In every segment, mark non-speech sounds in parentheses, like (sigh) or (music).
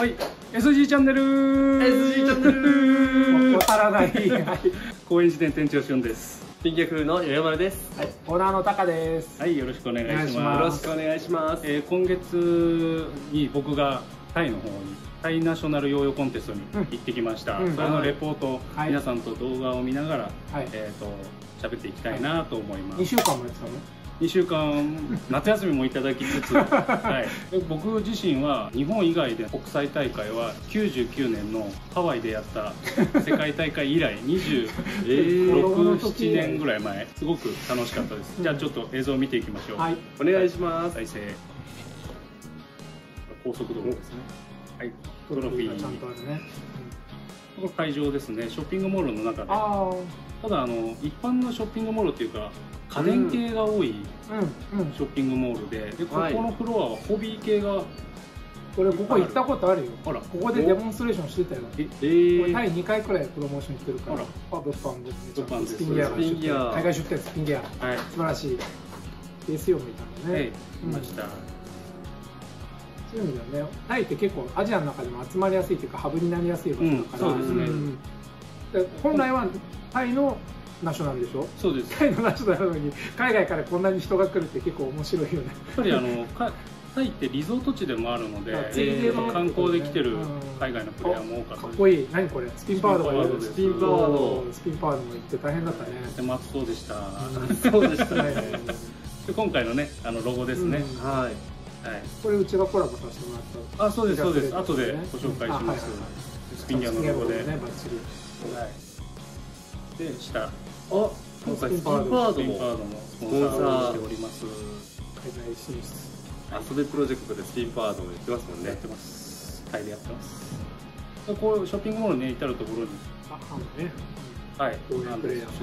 はい。SG チャンネル SG チャンネルわからない。(laughs) はい。高円寺店店長しゅんです。ピンキャクのよよまるです。はい。オーナーのタカです。はいよろしくお願いします。よろしくお願いします。えー今月に僕がタイの方にタイナショナルヨーヨーコンテストに行ってきました、うん。それのレポートをはい。皆さんと動画を見ながら、はい。えっ、と喋っていきたいなと思います、二週間もやってたの？2週間夏休みもいただきつつ、(laughs) はい、で僕自身は日本以外で国際大会は99年のハワイでやった世界大会以来 (laughs) 267年ぐらい前。すごく楽しかったです。じゃあちょっと映像を見ていきましょう、はい。お願いします。再生高速道路ですね。はい。トロフィー。ちゃんとあるね。この会場ですね。ショッピングモールの中で。あただあの一般のショッピングモールっていうか家電系が多い。ショッピングモールででここはい。のフロアはホビー系が俺ここ行ったことあるよ。あら。ここでデモンストレーションしてたよ。ええ俺タイ2回くらいプロモーション行ってるから。あ物販で物販です。スピンギアが出スピンギア。店。海外出店スピンギア。はい。素晴らしい。ですよみたいなはいね。来ました、そういう意味ではね、タイって結構アジアの中でも集まりやすいというかハブになりやすい場所だから。うんそうですね。ん。で本来はタイのナショナルでしょ？そうです。やタイのナショナルなのに海外からこんなに人が来るって結構面白いよね。っぱりあのかタイってリゾート地でもあるので、あえー観光で来てるうん海外のプレイヤーも多かったかっこいい。何これ？スピンパワードがいるスピンパワード。スピンパワードも行って大変だったね。とても暑そうでした、そうでしたね。(laughs) で今回のねあのロゴですね、うん。はいはいこれうちがコラボさせてもらった。あそうですそうです。後でご紹介します、スピンギアのロゴで、ねバッチリ。はい、で下あ今回スピンパワードもドもスポンサーをしております。海外進出。遊べプロジェクトでスピンパワードも言ってますもんね。やってます。タイでやってます。でこういうショッピングモールに至るところに。あ、ね。はい。主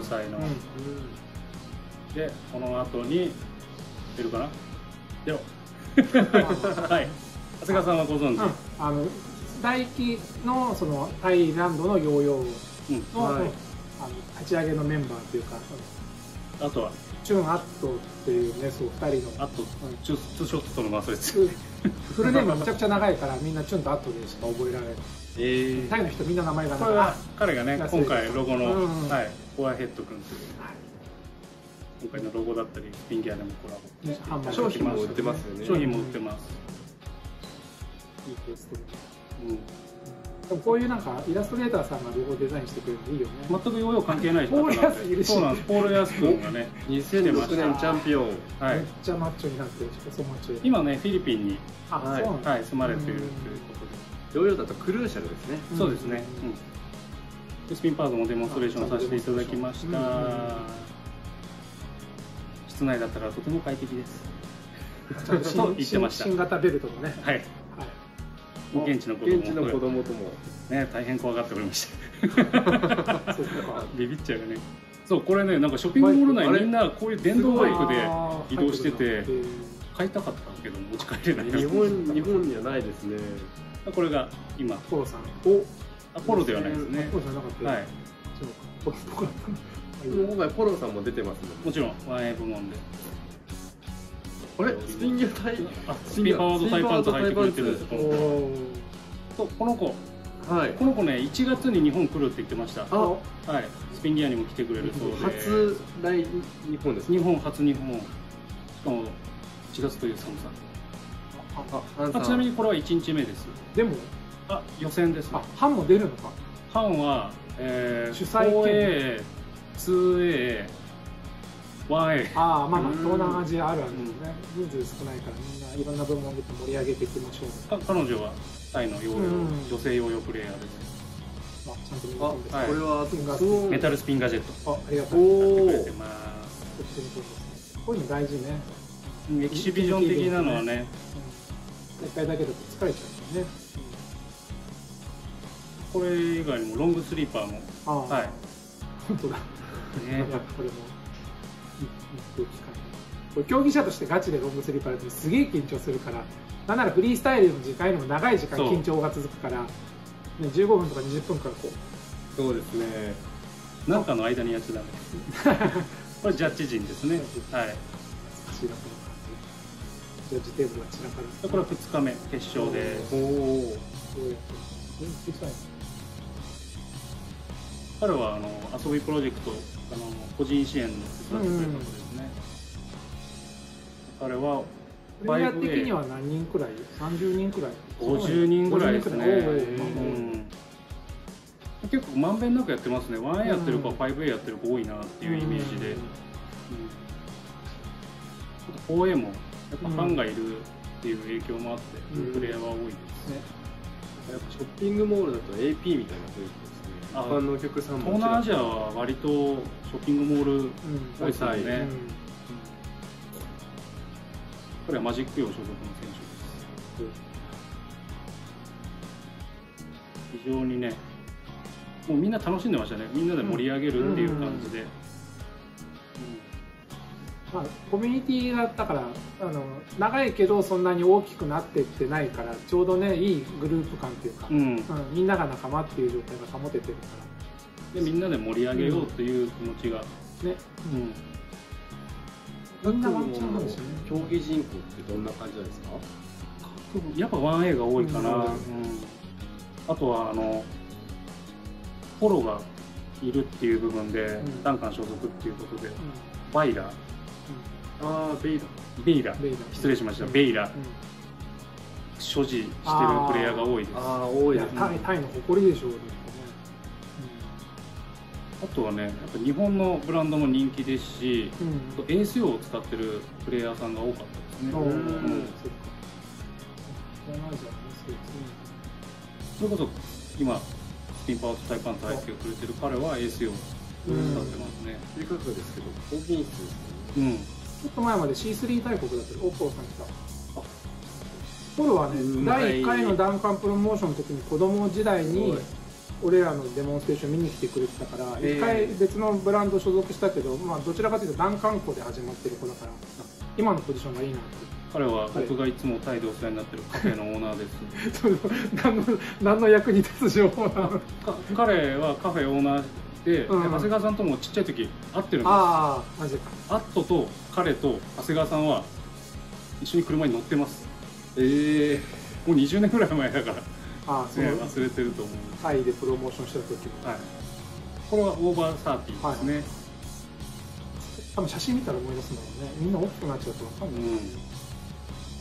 催の、うん。でこの後に出るかな？出ろ。あはい。長谷川さんはご存知、うん。あの大輝のそのタイランドのヨーヨーうん。の,、はい。あの立ち上げのメンバーというかあとは？チュン・アットっていうねそう2人の。あとちょツーショット撮るの忘れてフルネームがめちゃくちゃ長いからみんなチュンとアットでしか覚えられない。えー。タイの人みんな名前がたこれは彼がねあ今回ロゴの、うんうんはい。フォアヘッド君という今回のロゴだったりスピンギアでもコラボね販売商品も売ってますよね。商品も売ってます、いいでうん、でもこういうなんかイラストレーターさんがロゴデザインしてくれるのいいよね。全くヨーヨー関係ない人ポールヤスいるしそうなんです。ポールヤス君がね2006年チャンピオン。はい。めっちゃマッチョになってるし細マッチョで今ねフィリピンに、あ、はいそうなんだ、はい、住まれているということで。ヨーヨーだとクルーシャルですね。うん。そうですね、うん。でスピンパードもデモンストレーションさせていただきました、うんうんうん室内だったらとても快適です。ちゃんとと言ってました新新型ベルトもね、はい。はい、現地の子供も。現地の子供とも。ね大変怖がっておりました。(laughs) そうか。ビビっちゃうよね。そうこれねなんかショッピングモール内みんなこういう電動バイクで移動してて買いたかったけど持ち帰れない日本日本にはないですね。これが今。ポロさん。おアポロではないですね。ポロじゃなかったはい。そうか。ポロ今回ポロさんも出てますね。もちろん 1A 部門で。あれ？スピンギアタイあスピンパワードタイパンツ履いてくれてるんですお今回ー。そうこの子。はい。この子ね1月に日本来るって言ってました。あ。はい。スピンギアにも来てくれるそうで。初来日本です日本初日本。しかも1月という寒さ。あちなみにこれは1日目ですでも？あ予選です。あ班も出るのか？班は、えー、主催権 4A、2A、1A ああまあ東南アジアあるあるですね。人数少ないからみんないろんな部門で盛り上げていきましょう。か彼女はタイのヨーヨー、うん。女性ヨーヨープレイヤーですまあちゃんと見あ込んではい。これはメタルスピンガジェット。あありがとうおおこういうの大事ね。うんエキシビジョン的なのはね。一回だけだと疲れちゃうよね。これ以外にもロングスリーパーも。はい。本当だいやね。(laughs) これもいいいい空気感これ競技者としてガチでロングスリーパーやるとすげえ緊張するからなんならフリースタイルの時間よりも長い時間緊張が続くから、ね、15分とか20分間こう。そうですね。なんかの間にやっちゃダメ (laughs) これジャッジ陣ですね。はい難しい。なこの感じジャッジテーブルが散らかる。でこれは2日目決勝で。おおどうやって彼はあの遊びプロジェクトあの個人支援の手伝ってくれた子ですね、彼はプレイヤー的には何人くらい30人くらい50人ぐらい？ですね、50人くらい。おーうん結構まんべんなくやってますね。1A やってる子は 5A やってる子多いなっていうイメージで、うんあと 4A もやっぱファンがいるっていう影響もあって、うん。プレイヤーは多いです、ね。やっぱショッピングモールだと AP みたいな一あ般のお客さんも東南アジアは割とショッピングモールうん。多いですよね、うん。これはマジック用所属の選手です。非常にねもうみんな楽しんでましたね。みんなで盛り上げるっていう感じで、まあ、コミュニティがだからあの長いけどそんなに大きくなってってないからちょうどねいいグループ感っていうか、うん。うんうんみんなが仲間っていう状態が保ててるかでみんなで盛り上げようっていう気持ちが、らね。うん。みんなワンチャンあるしね。競技人口ってどんな感じなんですか？やっぱ 1A が多いかな、うん。うんあとはあのフォローがいるっていう部分で、ん。ダンカン所属っていうことでうバイラああベイダベイラんベイダ失礼しました、うん。ベイラう所持してるプレイヤーが多いです。あああ多んいですね。タイタイの誇りでしょうねとはねやっぱ日本のブランドも人気ですしうん。あと ASO を使ってるプレイヤーさんが多かったですね、うんうん。それこそ今スピンパワーとタイパンツ入ってくれてる彼は ASO を使ってますね。ですけど高品質ですね。うん、ちょっと前まで C3 大国だったお父さん来た。フォロはね第1回のダンカンプロモーションの時に子供時代にす俺らのデモンストレーション見に来てくれてたからええ。一回別のブランド所属したけど、まあ、どちらかというとダンカン校で始まってる子だから今のポジションがいいな彼は僕がいつもタイでお世話になってるカフェのオーナーです。(laughs) と何の何の役に立つ情報なのか彼はカフェオーナーで,で、うん。長谷川さんともちっちゃい時会ってるんですああマジか。アットと彼と長谷川さんは一緒に車に乗ってます。えもう20年ぐらい前だから、ね、ああその忘れてると思うタイでプロモーションした時。もはい。これはオーバーサーティーですね、多分写真見たら思い出すんだろうね。みんな大きくなっちゃうと分かんない、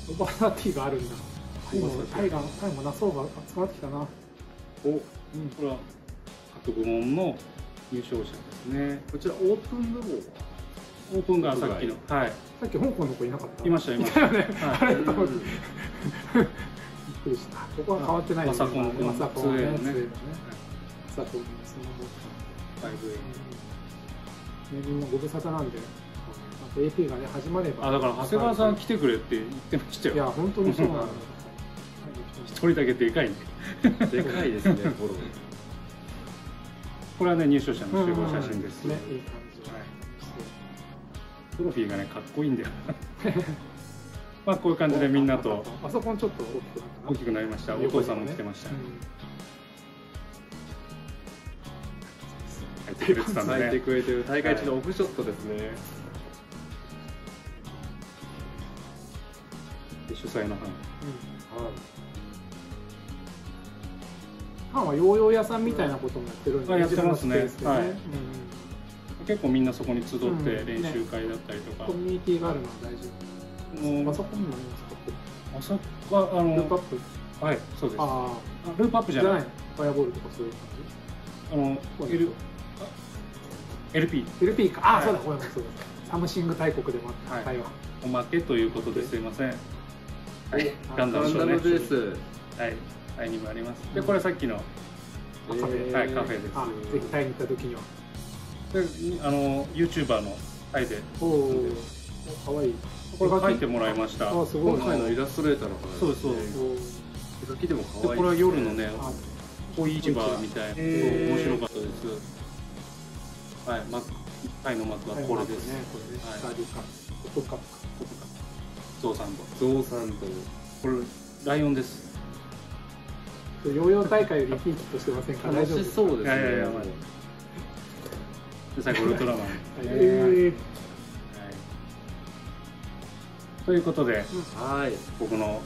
オーバーナティがあるんだ。タイもタイがタイもなそうが集まってきたな。ー、おこれは各部門の優勝者ですね。こちらオープン部門は？オープンがさっきの。はい。さっき香港の子いなかった。いましたいました。いたよね、はい。あれと思ってうんびっくりした。ここは変わってないよね。マサコン君マサコのねマサコンそのも 5A ねみんなご無沙汰なんで。あと AP がね始まれば。あだから長谷川さん来てくれって言ってましたいやよ本当にそうなんだ (laughs) 一人だけでかいね。でかいですねフォローこれはね入賞者の集合写真です、ね。いい感じはい。トロフィーがねかっこいいんだよ。(laughs) まあこういう感じでみんなとあそこちょっと大きくなりました。お父さんも来てました、うん入ってくれてたんで咲いてねくれてる大会中のオフショットですね、で主催の班うんパンはヨーヨー屋さんみたいなこともやってるんで、あやってますね。はい。うん結構みんなそこに集ってうん練習会だったりとか、コミュニティがあるのは大事。もうあそこにもありますか？あそこはあのループアップ？はいそうです。ああループアップあ、じゃない。フファイアボールとかそういうあの感 L LP じ ?LP か。ああ、はい。そうだ、ごめんなさい。そうだサムシング大国でもあはい。った台湾。おまけということですいません。はい。あガンダムショーね。ガンダムベースはいタイにもあります。でこれさっきのカフェはいカフェです。あぜひタイに行った時には。であの YouTuber のタイでおお、かわい。い。これ書いてもらいました。あすごい。今回のイラストレーターの方そうですそうでです手書きでも可愛いでこれは夜のねあ小市場みたいな。そうへー。面白かったです。はいマタイの幕はこれです、ね、これね。はい。ゾウさんと。ゾウさんと。これライオンですヨーヨー大会より生き生きとしてませんか？大楽丈夫そうですねいやいやいやまあ。で最後ウルトラマン、ええはい。ということではい。僕の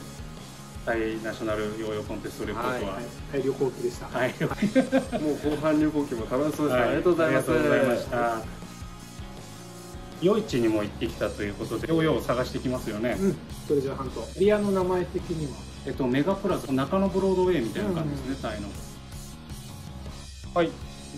タイナショナルヨーヨーコンテストレポートは。はい、大旅行記でした、はい、(laughs) もう後半旅行記も楽しそうです、はい。ありがとうございます。ありがとうございました。夜市にも行ってきたということでヨーヨーを探してきますよね、うん。トレジャーハント。エリアの名前的には？えっとメガプラザ中野ブロードウェイみたいな感じですね、タイの。はい。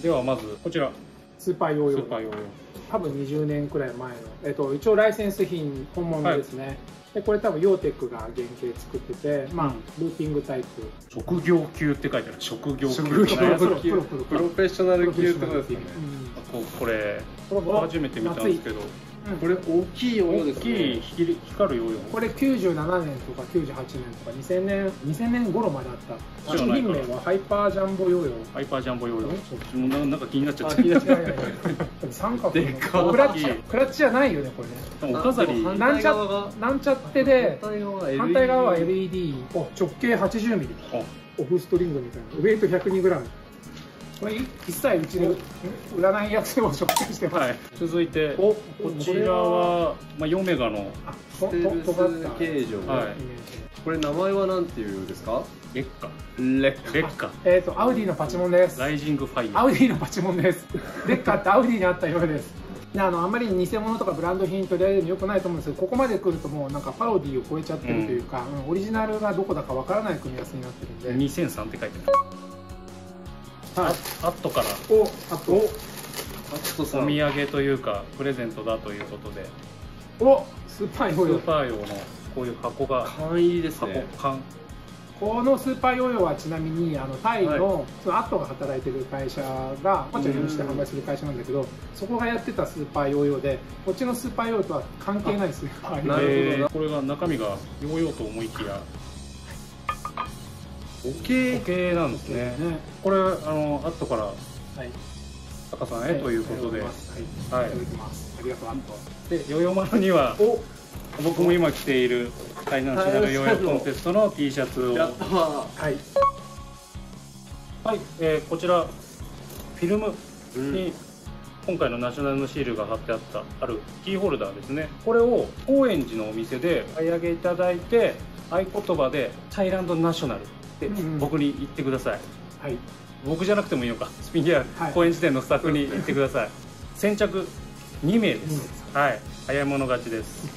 ではまずこちら。スーパーヨーヨー。スーパーヨーヨ多分20年くらい前の、えっと、一応ライセンス品本物ですね、でこれ多分ヨーテックが原型作ってて、まあうん。ルーピングタイプ。ー職業級って書いてある。職業級。職業プロねプロプロプロ。プロフェッショナル級ってことですね。ここれこれ初めて見たんですけどうん。これ大きいヨーヨーです大きいね光光るヨーヨーこれ97年とか98年とか2000年2000年頃まであった。商品名はハイパージャンボヨーヨーハイパージャンボヨーヨーうん。そっちもななんか気になっちゃっあて (laughs) いやいやいや。三角のクラッチクラッチじゃないよねこれね。お飾り。なんちゃなんちゃってで反対側が LED 反対側は LED お直径80ミリ。あオフストリングみたいな。ウェイト 102g これ一切うちで売らないやつを紹介してます、はい、続いておこちらは、まあ、ヨメガのステルス形状、はい。これ名前は何ていうんですか？劣化レッ劣化えっ、とアウディのパチモンです。ライジングファイアウディのパチモンです。レッカーってアウディにあったようです。であのあんまり偽物とかブランド品取り上げるのよくないと思うんですけどここまで来るともうなんかパロディを超えちゃってるというか、うんオリジナルがどこだかわからない組み合わせになってるんで、2003って書いてあるはい、あ後から。おアットさ。んお土産というかプレゼントだということで。おスーパースヨーヨー。ーパー用のこういう箱が。簡易です箱ね缶。このスーパーヨーヨーはちなみにあのタイの,、そのアットが働いてる会社がもちろん輸入して販売する会社なんだけどそこがやってたスーパーヨーヨーでこっちのスーパーヨーヨーとは関係ないスーパーヨーヨーなる。ほどえーこれが中身がヨーヨーと思いきや模型時計なんですね。ねこれあの後からはい。タカさんへということで、はい、はい。ありがとうアットでヨーヨーマロにはお。僕も今着ているタイナショナルヨーヨーコンテストの T シャツを。やったー。はい。はい、えーこちらフィルムうん。に今回のナショナルのシールが貼ってあったあるキーホルダーですね。これを高円寺のお店で買い上げいただいて合言葉で「タイランドナショナル」ってうんうん僕に言ってください、はい。僕じゃなくてもいいのか。スピンギアはい。高円寺店のスタッフに言ってください。先着2名です。はい。早い者勝ちです。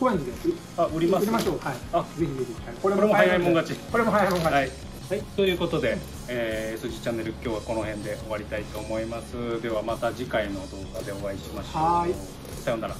高円寺です？あ売ります？売りましょう。はい。あ。ぜひぜひ、はい。ここれも早いもん勝ち。これも早いもん勝ち。はい、はい、ということで、えー、SG チャンネル今日はこの辺で終わりたいと思います。ではまた次回の動画でお会いしましょう。はい。さようなら